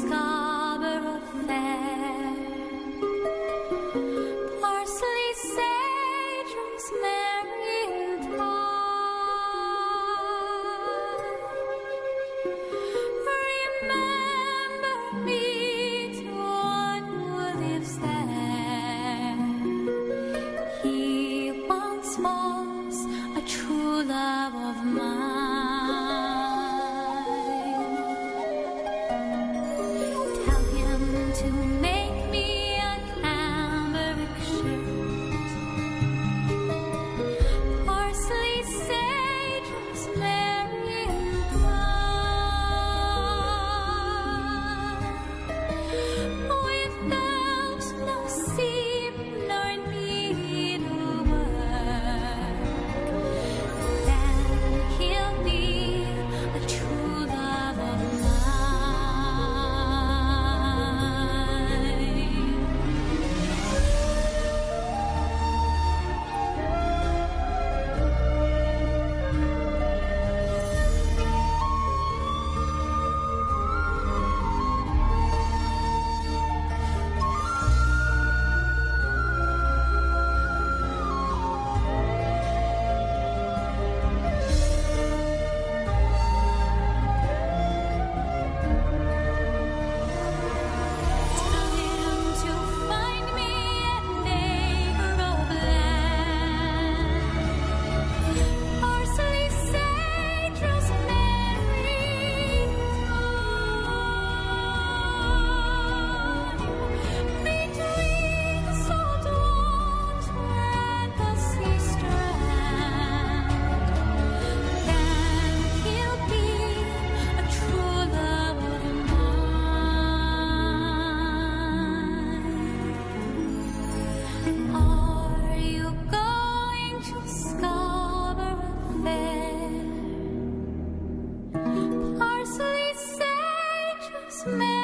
Scarborough Fair. Parsley, sage, rosemary, and thyme. Remember me to one who lives there. He once was a true love of mine. Parsley, sage, sages.